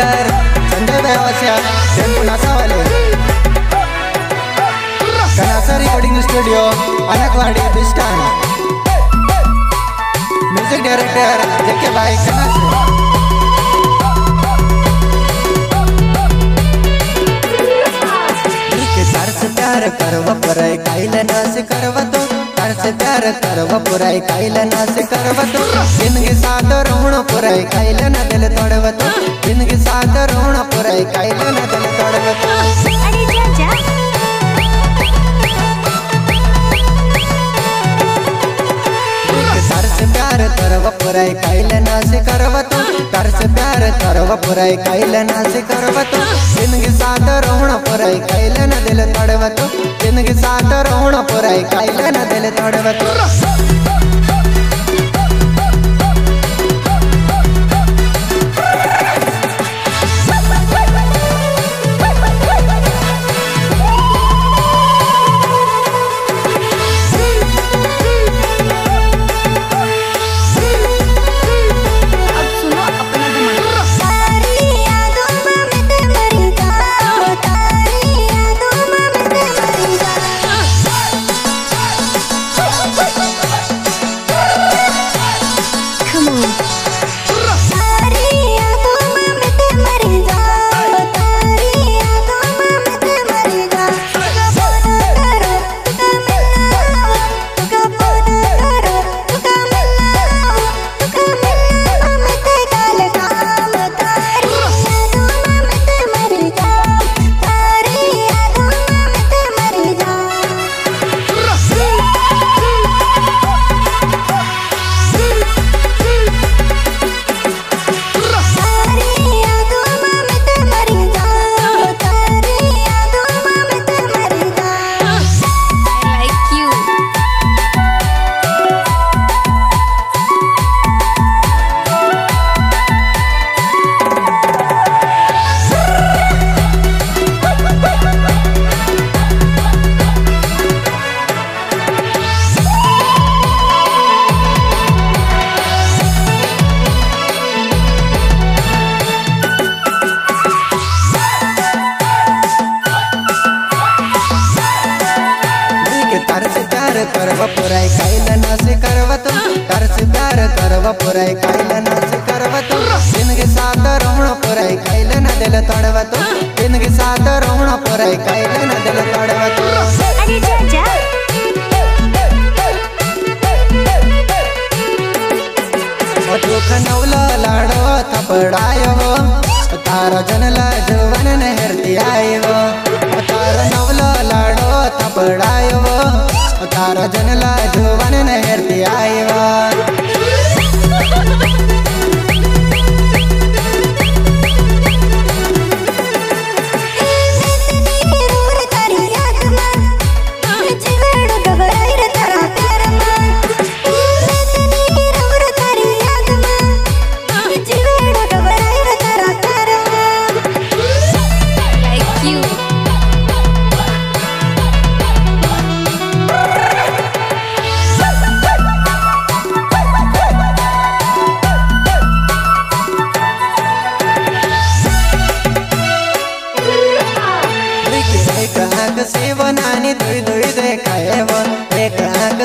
बेवासिया टेंपो नासावाले कनासा रिकॉर्डिंग स्टुडिओ अनकवाडी बिस्टान म्युझिक डायरेक्टर जे के बाई कनासे तार से प्यार करव पुराई काइल नास करव से प्यार करव पुराई काइल नास करव तो ज़िंदगी साथ रोण पुराई कैल न दिल तोड़व तो ज़िंदगी साथ रोण पुराई कैल न दिल तोड़व तो तार से प्यार करव पुराई काइल तो से प्यार करव पुराई काइल नास करव तो। ज़िंदगी साथ रोण पुराय काइल न दिल तोड़व तो। ज़िंदगी साथ रोण पुराय काइल न दिल तोड़व तो। करव पुराई काइल नास करव तो। ज़िंदगी साथ रोण पुराई काइल न दिल तोड़व तो। ज़िंदगी साथ रोण पुराई काइल न दिल तोड़व तो। अरे जा जा। दुख नवल लाडो थपडायो तार जनला जवन नहरती आयो तार नवल लाडो थपडायो तार जनला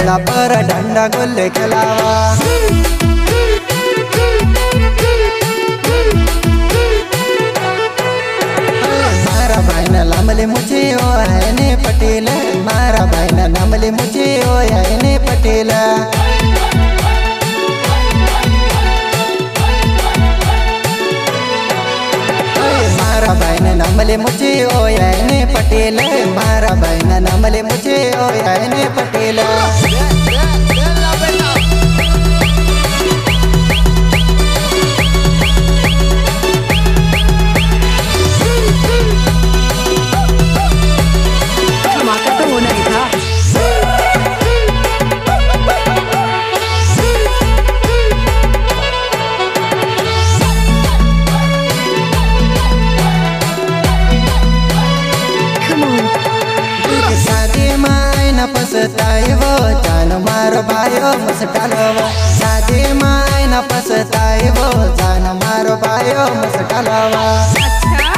एक डालना बड़ा पर डंडा गुल्ले खिलावा नमले मुझे ओ याने पटेल मारा बहना नमले मुझे ओ याने पटेल। मारो भायो मस्टलवा शादी माय न पसताए वो जान मारो भायो मस्टलवा अच्छा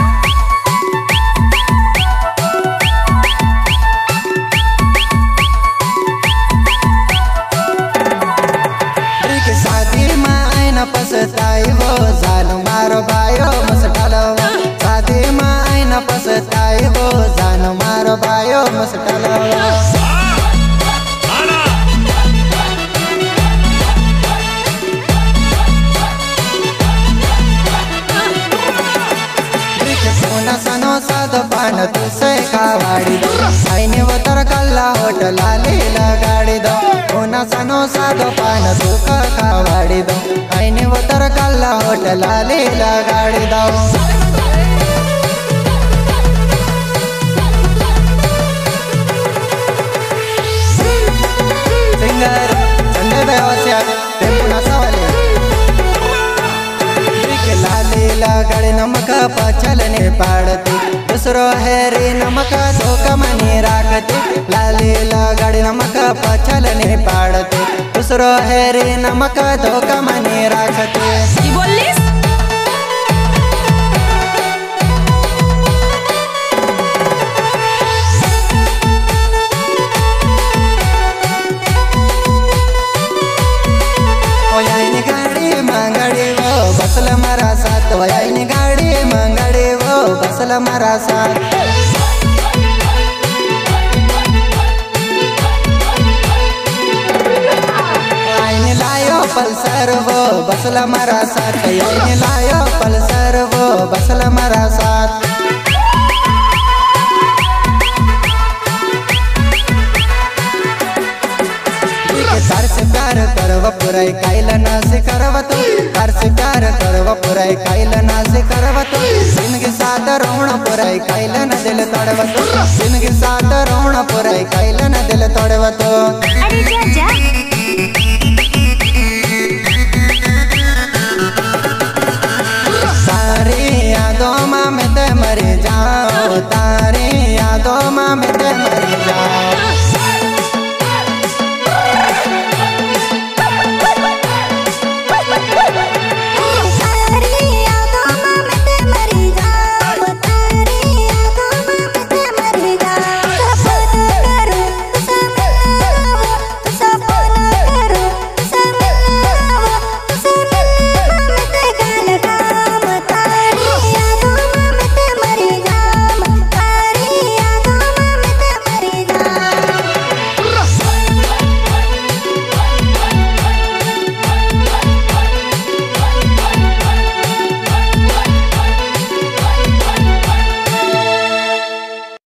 शादी माय न पसताए वो जान मारो भायो मस्टलवा शादी माय न पसताए वो जान मारो मस्टलवा कल्ला होटल आलेला गाडी दो। पुन्हा सनो साध पान तुक कावाडी दो। आईने व तर कल्ला होटल आलेला गाडी दो। सिंगर गळे नमक पचलने पाडते दुसरो रे नमक धोखा मने राखते। लालेला गळे नमक पचलने पाडते दूसरो है रे नमक, धोक मनी राखते। बसल मारा साथ, वयाईनी गाडी मांगाडी वो बसल साथ। आईने लायो वो बसला मारा साथ बसला मारा साथ। पुराई कायला ना से करव तू जिनके साथ रोण पुराई कायला ना दिल तोड़व तू जिनके साथ रोण पुराई कायला ना दिल तोड़व तू अरे जा जा। तारी यादों में मैं ते मर जाऊँ तारी यादों में ते मर जाऊँ।